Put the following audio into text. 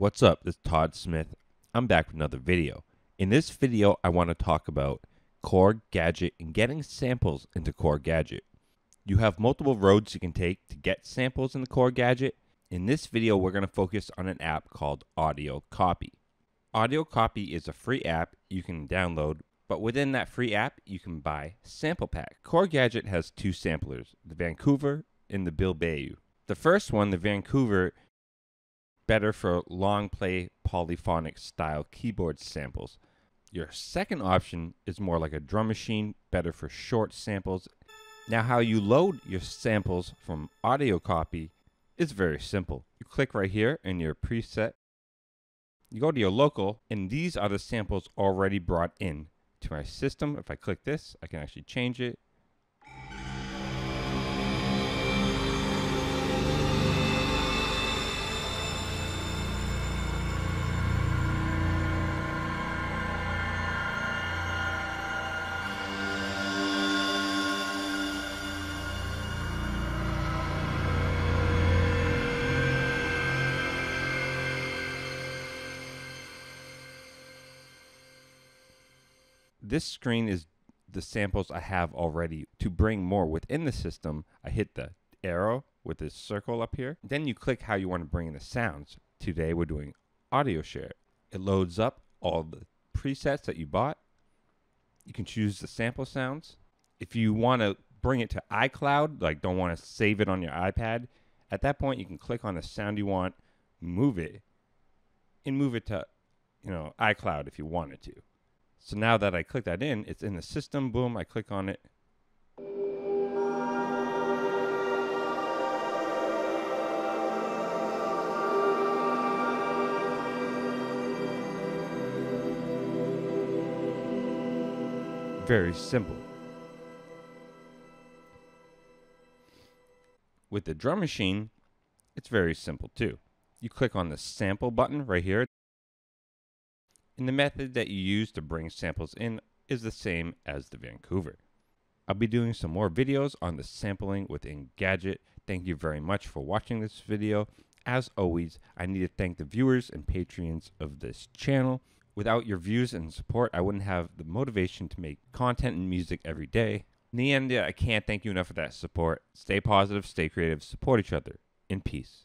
What's up? It's Todd Smith. I'm back with another video. In this video, I want to talk about Korg Gadget and getting samples into Korg Gadget. You have multiple roads you can take to get samples in the Korg Gadget. In this video, we're going to focus on an app called Audio Copy. Audio Copy is a free app you can download, but within that free app, you can buy sample pack. Korg Gadget has two samplers, the Vancouver and the Bilbao. The first one, the Vancouver, better for long play polyphonic style keyboard samples. Your second option is more like a drum machine, better for short samples. Now, how you load your samples from audio copy is very simple. You click right here in your preset, you go to your local, and these are the samples already brought in to my system. If I click this, I can actually change it this screen is the samples I have already. To bring more within the system, I hit the arrow with this circle up here. Then you click how you want to bring in the sounds. Today we're doing audio share. It loads up all the presets that you bought. You can choose the sample sounds. If you want to bring it to iCloud, like don't want to save it on your iPad, at that point you can click on the sound you want, move it, and move it to, you know, iCloud if you wanted to. So now that I click that in, it's in the system. Boom, I click on it. Very simple. With the drum machine, it's very simple too. You click on the sample button right here and the method that you use to bring samples in is the same as the Vancouver. I'll be doing some more videos on the sampling with Engadget. Thank you very much for watching this video. As always, I need to thank the viewers and patrons of this channel. Without your views and support, I wouldn't have the motivation to make content and music every day. In the end, I can't thank you enough for that support. Stay positive, stay creative, support each other. In peace.